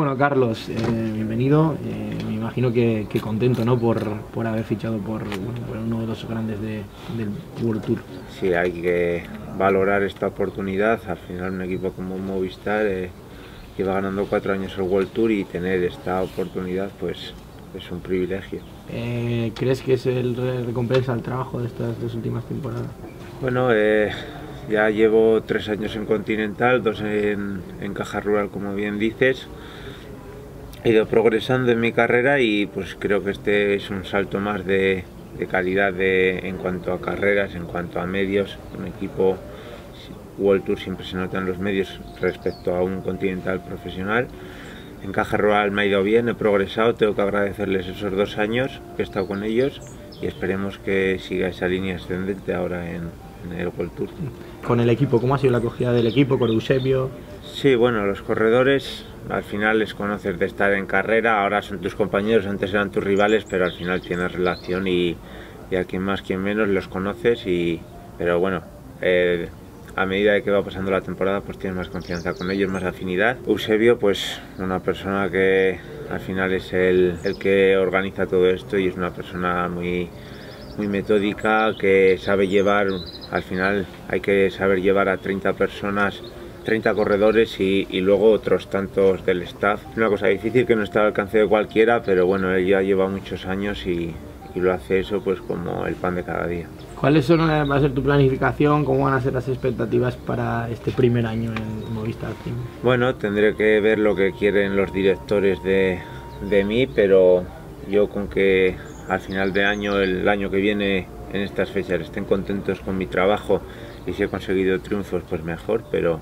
Bueno, Carlos, eh, bienvenido. Eh, me imagino que, que contento ¿no? por, por, haber fichado por, por, uno de los grandes de, del World Tour. Sí, hay que valorar esta oportunidad. Al final, un equipo como Movistar eh, lleva ganando cuatro años el World Tour y tener esta oportunidad, pues es un privilegio. Eh, ¿Crees que es el recompensa al trabajo de estas dos últimas temporadas? Bueno, eh, ya llevo tres años en Continental, dos en, en Caja Rural, como bien dices he ido progresando en mi carrera y pues creo que este es un salto más de, de calidad de, en cuanto a carreras, en cuanto a medios. Un equipo World Tour siempre se notan los medios respecto a un continental profesional. En Caja Rural me ha ido bien, he progresado, tengo que agradecerles esos dos años que he estado con ellos y esperemos que siga esa línea ascendente ahora en, en el World Tour. Con el equipo, ¿cómo ha sido la acogida del equipo, con Eusebio? Sí, bueno, los corredores al final les conoces de estar en carrera, ahora son tus compañeros, antes eran tus rivales, pero al final tienes relación y, y a quien más, quien menos los conoces, y, pero bueno, eh, a medida que va pasando la temporada pues tienes más confianza con ellos, más afinidad. Eusebio pues una persona que al final es el, el que organiza todo esto y es una persona muy, muy metódica, que sabe llevar, al final hay que saber llevar a 30 personas 30 corredores y, y, luego otros tantos del staff. Una cosa difícil que no está al alcance de cualquiera, pero bueno, él ya lleva muchos años y, y lo hace eso pues como el pan de cada día. ¿Cuáles son, va a ser tu planificación? ¿Cómo van a ser las expectativas para este primer año en Movistar Team? Bueno, tendré que ver lo que quieren los directores de, de mí, pero yo con que al final de año, el año que viene, en estas fechas, estén contentos con mi trabajo y si he conseguido triunfos, pues mejor, pero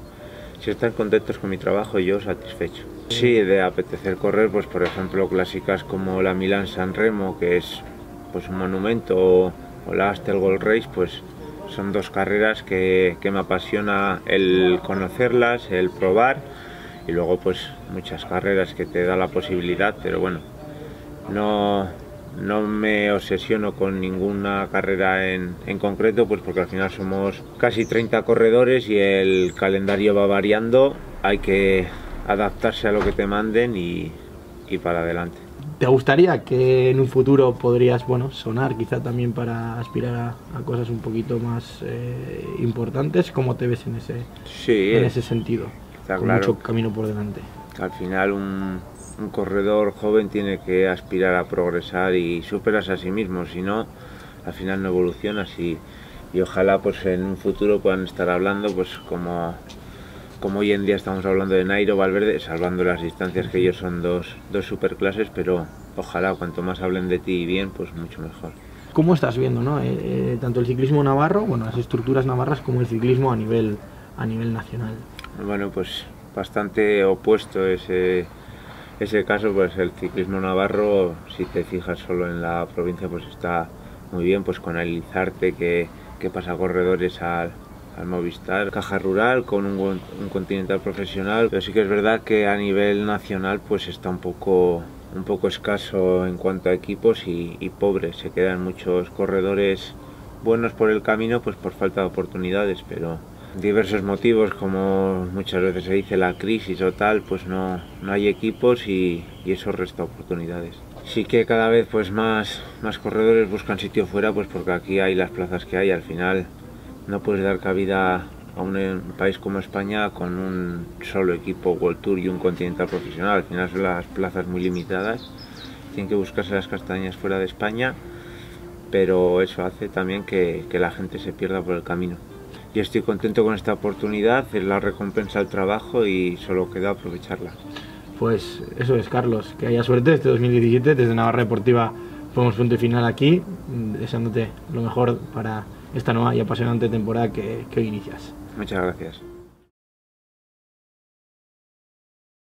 si están contentos con mi trabajo, yo satisfecho. Sí, de apetecer correr, pues por ejemplo, clásicas como la Milán San Remo, que es pues un monumento, o, la Astel Gold Race, pues son dos carreras que, que, me apasiona el conocerlas, el probar y luego pues muchas carreras que te da la posibilidad, pero bueno, no, no me obsesiono con ninguna carrera en, en, concreto, pues porque al final somos casi 30 corredores y el calendario va variando, hay que adaptarse a lo que te manden y, y para adelante. ¿Te gustaría que en un futuro podrías bueno, sonar quizá también para aspirar a, a cosas un poquito más eh, importantes? ¿Cómo te ves en ese, sí, en ese sentido? Está Con claro. mucho camino por delante. Al final un, un corredor joven tiene que aspirar a progresar y superarse a sí mismo, si no, al final no evolucionas y, y, ojalá pues en un futuro puedan estar hablando pues como, como hoy en día estamos hablando de Nairo Valverde, salvando las distancias que ellos son dos, dos superclases, pero ojalá cuanto más hablen de ti bien, pues mucho mejor. ¿Cómo estás viendo no? Eh, eh, tanto el ciclismo navarro, bueno, las estructuras navarras, como el ciclismo a nivel, a nivel nacional? Bueno, pues bastante opuesto ese ese caso, pues el ciclismo navarro, si te fijas solo en la provincia, pues está muy bien, pues con el que, pasa corredores al, Movistar, Caja Rural con un, un, continental profesional, pero sí que es verdad que a nivel nacional pues está un poco, un poco escaso en cuanto a equipos y, y pobre, se quedan muchos corredores buenos por el camino pues por falta de oportunidades, pero diversos motivos, como muchas veces se dice la crisis o tal, pues no, no hay equipos y, y, eso resta oportunidades. Sí que cada vez pues más, más corredores buscan sitio fuera, pues porque aquí hay las plazas que hay, al final no puedes dar cabida a un, un país como España con un solo equipo World Tour y un continental profesional, al final son las plazas muy limitadas, tienen que buscarse las castañas fuera de España, pero eso hace también que, que la gente se pierda por el camino y estoy contento con esta oportunidad, es la recompensa al trabajo y solo queda aprovecharla. Pues eso es, Carlos, que haya suerte este 2017, desde Navarra Deportiva ponemos punto y final aquí, deseándote lo mejor para esta nueva y apasionante temporada que, que hoy inicias. Muchas gracias.